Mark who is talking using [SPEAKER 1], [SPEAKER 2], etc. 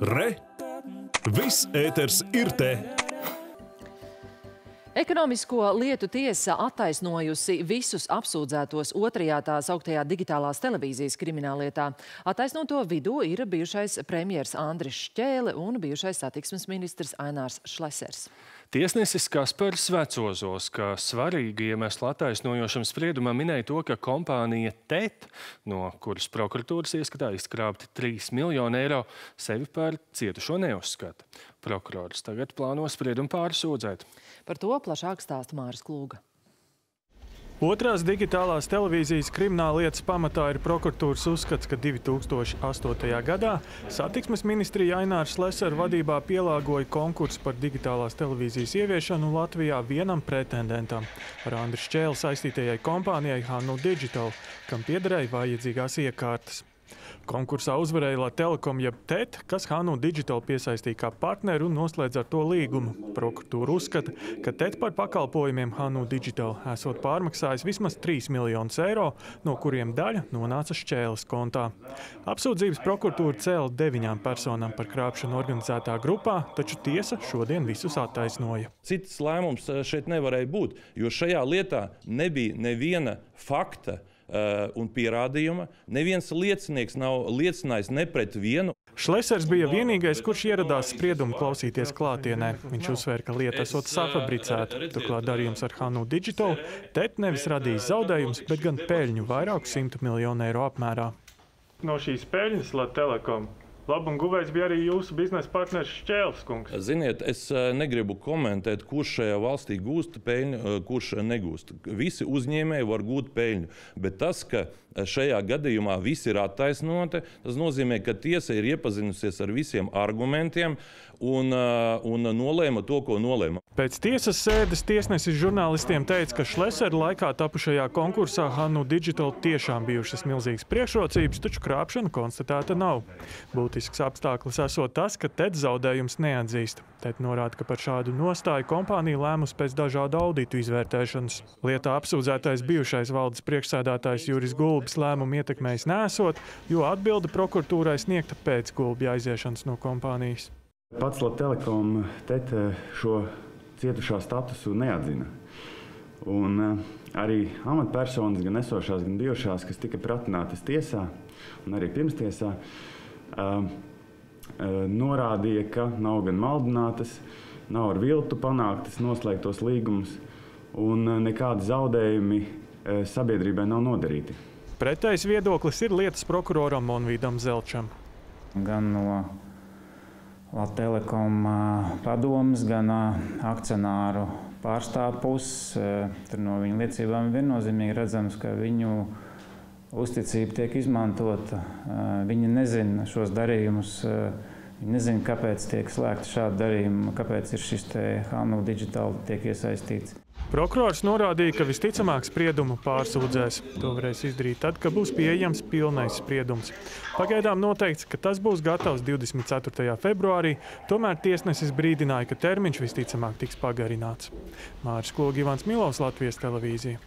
[SPEAKER 1] Re! Viss ēters ir te!
[SPEAKER 2] Ekonomisko lietu tiesa attaisnojusi visus apsūdzētos otrajā tās augtajā digitālās televīzijas krimināllietā. Attaisnoto vidū ir bijušais premjers Andris Šķēle un bijušais satiksmes ministrs Ainārs Šlesers.
[SPEAKER 3] Tiesnesis Kaspars Vecozos, ka svarīgi iemeslu attaisnojošam spriedumam minēja to, ka kompānija TET, no kuras prokuratūras ieskatā izkrāpti 3 miljonu eiro, sevi par cietušo neuzskata. Prokurors tagad plāno spriedumu pārsūdzēt.
[SPEAKER 2] Par to plašāk stāsta Māris Klūga.
[SPEAKER 4] Otrās digitālās televīzijas krimināla lietas pamatā ir prokuratūras uzskats, ka 2008. gadā satiksmes ministrija Ainārs Leser vadībā pielāgoja konkursu par digitālās televīzijas ieviešanu Latvijā vienam pretendentam - ar Andris Čēli saistītajai kompānijai Hannu Digital, kam piederēja vajadzīgās iekārtas. Konkursā uzvarēja La Telekom jeb TET, kas Hanu Digital piesaistīja kā partneri un noslēdz ar to līgumu. Prokuratūra uzskata, ka TET par pakalpojumiem Hanu Digital esot pārmaksājis vismaz 3 miljonus eiro, no kuriem daļa nonāca šķēles kontā. Apsūdzības prokuratūra cēla deviņām personām par krāpšanu organizētā grupā, taču tiesa šodien visus attaisnoja.
[SPEAKER 5] Cits lēmums eh, šeit nevarēja būt, jo šajā lietā nebija neviena fakta, un pierādījuma. Neviens liecinieks nav liecinājis ne pret vienu.
[SPEAKER 4] Šlesers bija vienīgais, kurš ieradās spriedumu klausīties klātienē. Viņš uzsvēra, ka lieta esot safabricēta. Turklāt darījums ar Hanu Digital TET nevis radījis zaudējumus, bet gan peļņu vairāku simtu miljonu eiro apmērā. No šīs peļņas Latvijas Telekom Labuma guvējs bija arī jūsu biznesa partneris Šķēlis. Kungs.
[SPEAKER 5] Ziniet, es eh, negribu komentēt, kurš šajā valstī gūst peļņu, eh, kurš negūst. Visi uzņēmēji var gūt peļņu, bet tas, ka šajā gadījumā viss ir attaisnoti. Tas nozīmē, ka tiesa ir iepazinusies ar visiem argumentiem un, un nolēma to, ko nolēma.
[SPEAKER 4] Pēc tiesas sēdes tiesnesis žurnālistiem teica, ka Šlesera laikā tapušajā konkursā Hannu Digital tiešām bijušas milzīgas priekšrocības, taču krāpšana konstatēta nav. Būtisks apstākļus esot tas, ka TED zaudējums neatzīst. TED norāda, ka par šādu nostāju kompānija lēmus pēc dažādu auditu izvērtēšanas. Lietā apsūdzētais bijušais valdes priekšsēdētājs Juris Gulbis lēmumu ietekmējis nesot, jo atbilde prokuratūrai sniegta pēc Gulbja aiziešanas no kompānijas.
[SPEAKER 6] Pats Latvijas tete šo cietušā statusu neatzina. Un eh, arī amatpersonas, gan esošās, gan bijušās, kas tika pratinātas tiesā un arī pirmstiesā, norādīja, ka nav gan maldinātas, nav ar viltu panāktas noslēgtos līgumus, un nekādi zaudējumi sabiedrībai nav nodarīti.
[SPEAKER 4] Pretējs viedoklis ir lietas prokuroram Monvīdam Zelčam.
[SPEAKER 7] Gan no Latvijas Telekom padomas, gan akcionāru pārstāvu puses. No viņu liecībām viennozīmīgi redzams, ka viņu uzticība tiek izmantota. Viņi nezina šos darījumus. Viņi nezina, kāpēc tiek slēgta šāda darījuma, kāpēc ir šis Hanu digitāli tiek iesaistīts.
[SPEAKER 4] Prokurors norādīja, ka visticamāk spriedumu pārsūdzēs. To varēs izdarīt tad, kad būs pieejams pilnais spriedums. Pagaidām noteikts, ka tas būs gatavs 24. februārī, tomēr tiesnesis brīdināja, ka termiņš visticamāk tiks pagarināts. Māris Klogi, Ivans Milovs, Latvijas televīzija.